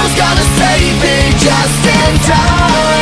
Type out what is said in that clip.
Who's gonna save me just in time?